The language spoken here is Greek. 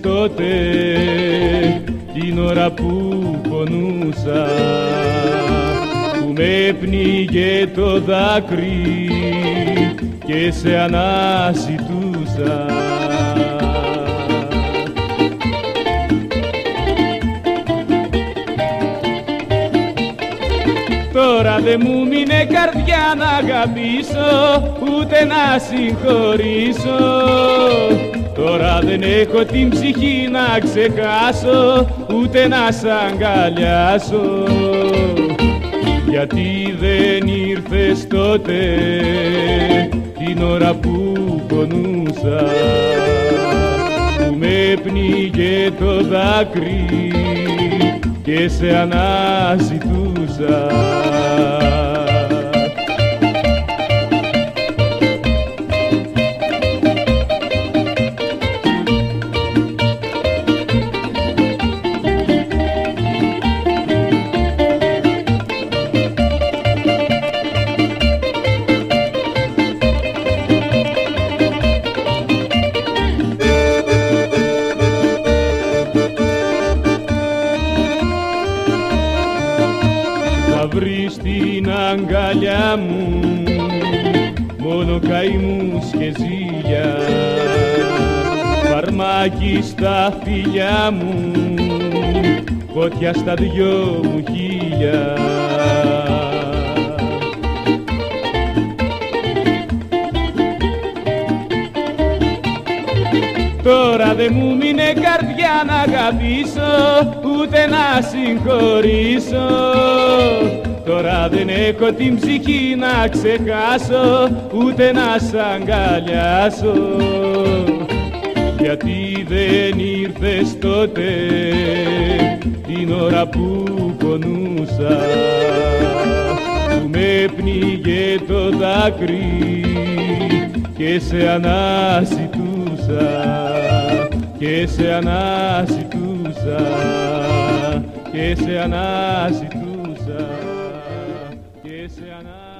τότε την ώρα που πονούσα. Που με πνίγε το δάκρυ και σε αναζητούσα. Τώρα δε μου μείνε καρδιά να αγαπήσω ούτε να συγχωρήσω. Τώρα δεν έχω την ψυχή να ξεχάσω ούτε να σ' αγκαλιάσω. Γιατί δεν ήρθες τότε την ώρα που πονούσα. Που με πνίγε το δάκρυ και σε αναζητούσα βρεις την αγκαλιά μου μόνο καημούς και ζήλια. Φαρμάκι στα φιλιά μου φωτιά στα δυο μου χίλια. Τώρα δε μου μείνε καρδιά να αγαπήσω ούτε να συγχωρήσω. Τώρα δεν έχω την ψυχή να ξεχάσω ούτε να σ' αγκαλιάσω. Γιατί δεν ήρθες τότε την ώρα που πονούσα. Που με πνίγε το δάκρυ και σε αναζητούσα que se anasituza, que se anasituza, que se anasituza.